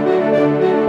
Música